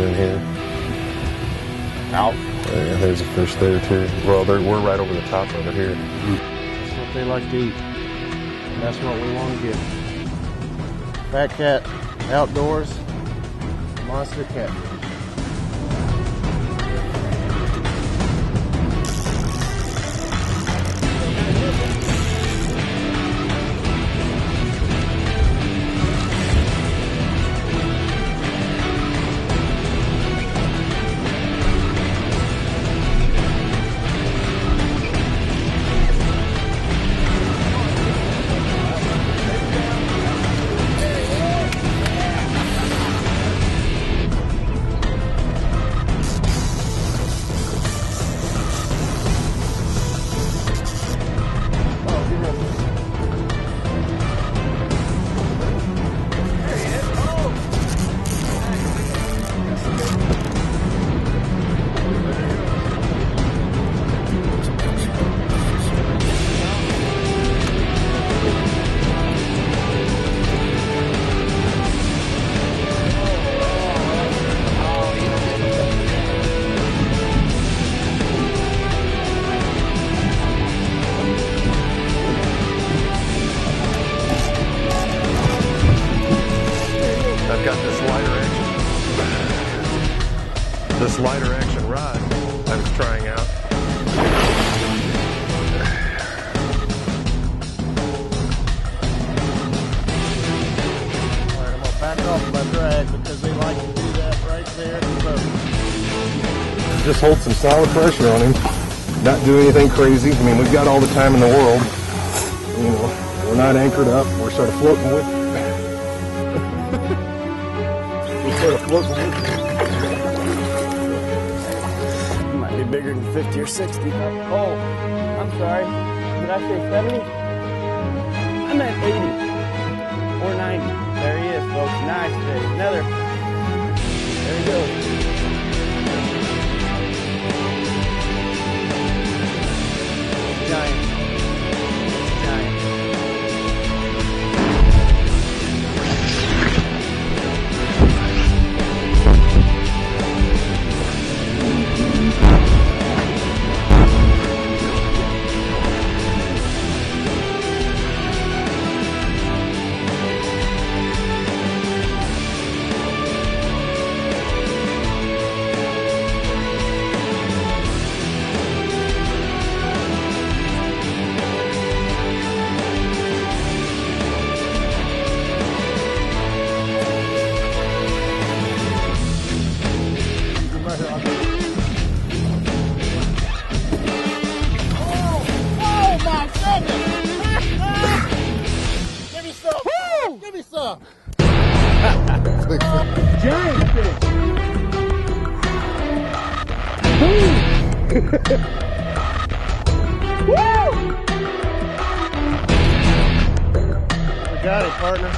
in here. Out. Yeah, there's a fish there too. Well, they're, we're right over the top of it here. That's what they like to eat. And that's what we want to get. Fat cat outdoors, monster catfish. I've got this lighter action. This lighter action rod I was trying out. All right, I'm gonna back off my drag because they like to do that right there in. Just hold some solid pressure on him. Not do anything crazy. I mean, we've got all the time in the world. You know, we're not anchored up. We're sort of floating with. With. Might be bigger than 50 or 60. Oh, I'm sorry. Did I say 70? I meant 80 or 90. There he is, folks. Nice fish. Another. There he goes. Giant fish! Woo! We got it, partner.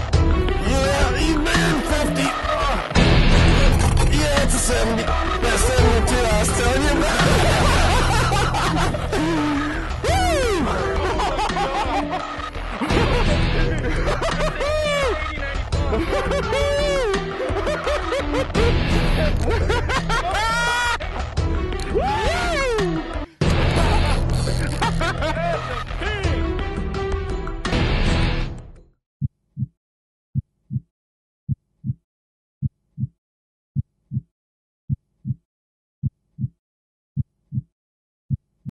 Yeah, you man 50. Uh, yeah, it's a 70.